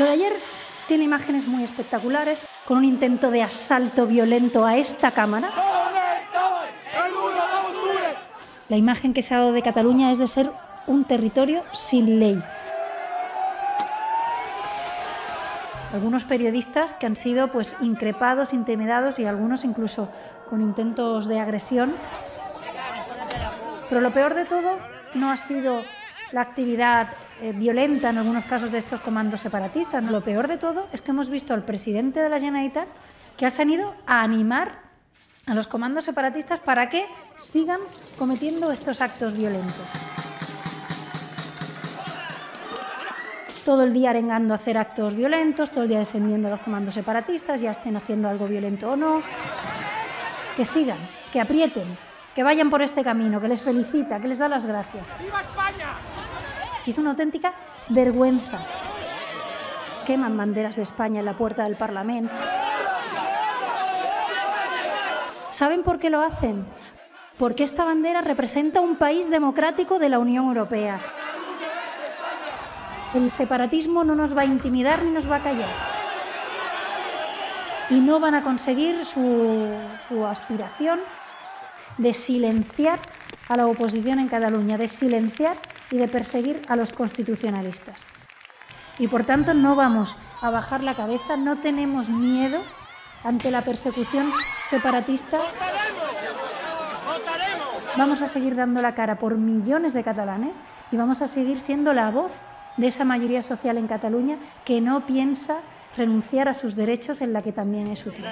Lo de ayer tiene imágenes muy espectaculares, con un intento de asalto violento a esta Cámara. La imagen que se ha dado de Cataluña es de ser un territorio sin ley. Algunos periodistas que han sido pues increpados, intimidados y algunos incluso con intentos de agresión. Pero lo peor de todo no ha sido la actividad eh, violenta en algunos casos de estos comandos separatistas. Lo peor de todo es que hemos visto al presidente de la Generalitat que ha salido a animar a los comandos separatistas para que sigan cometiendo estos actos violentos. Todo el día arengando a hacer actos violentos, todo el día defendiendo a los comandos separatistas, ya estén haciendo algo violento o no. Que sigan, que aprieten, que vayan por este camino, que les felicita, que les da las gracias. ¡Viva España! Y es una auténtica vergüenza. Queman banderas de España en la puerta del Parlamento. ¿Saben por qué lo hacen? Porque esta bandera representa un país democrático de la Unión Europea. El separatismo no nos va a intimidar ni nos va a callar. Y no van a conseguir su, su aspiración de silenciar a la oposición en Cataluña, de silenciar y de perseguir a los constitucionalistas. Y por tanto no vamos a bajar la cabeza, no tenemos miedo ante la persecución separatista. Vamos a seguir dando la cara por millones de catalanes y vamos a seguir siendo la voz de esa mayoría social en Cataluña que no piensa renunciar a sus derechos en la que también es útil.